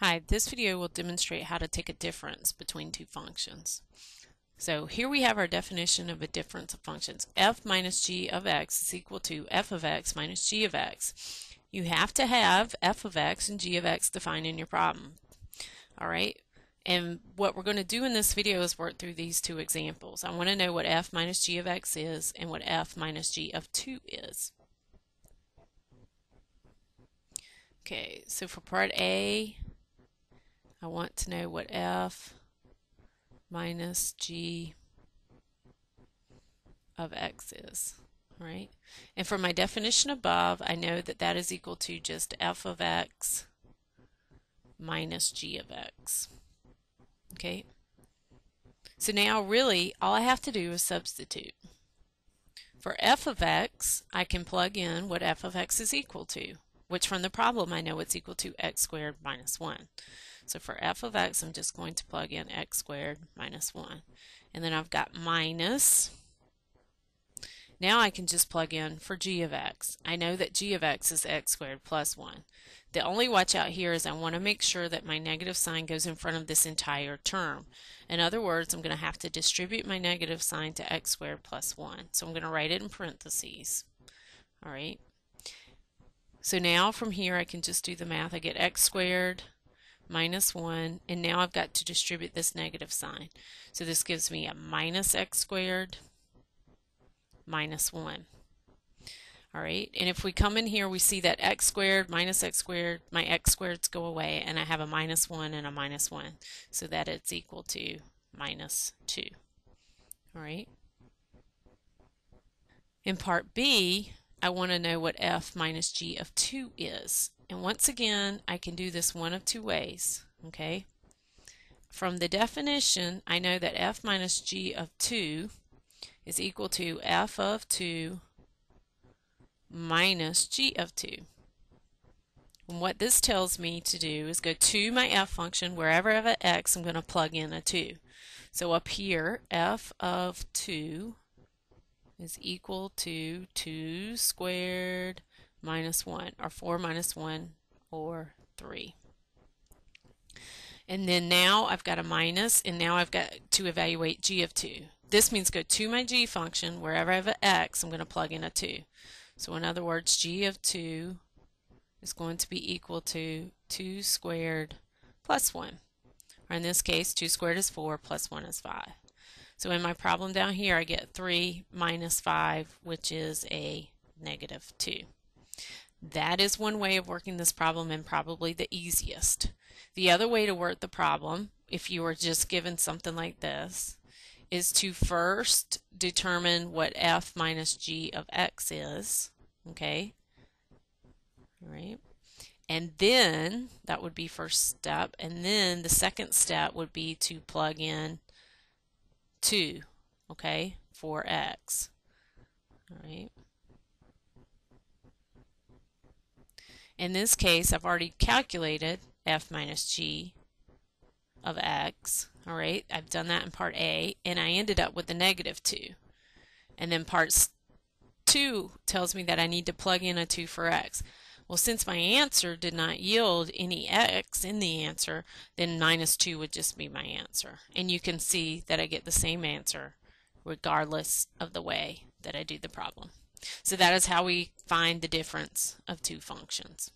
Hi, this video will demonstrate how to take a difference between two functions. So here we have our definition of a difference of functions. f minus g of x is equal to f of x minus g of x. You have to have f of x and g of x defined in your problem. Alright, and what we're going to do in this video is work through these two examples. I want to know what f minus g of x is and what f minus g of 2 is. Okay, so for part A, I want to know what f minus g of x is, right? And for my definition above, I know that that is equal to just f of x minus g of x. Okay? So now really, all I have to do is substitute. For f of x, I can plug in what f of x is equal to, which from the problem I know it's equal to x squared minus 1. So for f of x, I'm just going to plug in x squared minus 1. And then I've got minus. Now I can just plug in for g of x. I know that g of x is x squared plus 1. The only watch out here is I want to make sure that my negative sign goes in front of this entire term. In other words, I'm going to have to distribute my negative sign to x squared plus 1. So I'm going to write it in parentheses. All right. So now from here I can just do the math. I get x squared minus 1, and now I've got to distribute this negative sign. So this gives me a minus x squared minus 1. All right, and if we come in here, we see that x squared minus x squared, my x squareds go away, and I have a minus 1 and a minus 1, so that it's equal to minus 2. All right. In part B, I want to know what f minus g of 2 is. And once again, I can do this one of two ways, okay? From the definition, I know that f minus g of 2 is equal to f of 2 minus g of 2. And what this tells me to do is go to my f function, wherever I have an x, I'm going to plug in a 2. So up here, f of 2 is equal to 2 squared minus 1, or 4 minus 1, or 3. And then now I've got a minus, and now I've got to evaluate g of 2. This means go to my g function, wherever I have an x, I'm going to plug in a 2. So in other words, g of 2 is going to be equal to 2 squared plus 1. Or in this case, 2 squared is 4, plus 1 is 5. So in my problem down here, I get 3 minus 5, which is a negative 2. That is one way of working this problem and probably the easiest. The other way to work the problem, if you were just given something like this, is to first determine what f minus g of x is, okay? All right. And then, that would be first step, and then the second step would be to plug in 2, okay, for x. All right. In this case, I've already calculated f minus g of x. All right, I've done that in part A, and I ended up with a negative 2. And then part 2 tells me that I need to plug in a 2 for x. Well, since my answer did not yield any x in the answer, then minus 2 would just be my answer. And you can see that I get the same answer regardless of the way that I do the problem. So that is how we find the difference of two functions.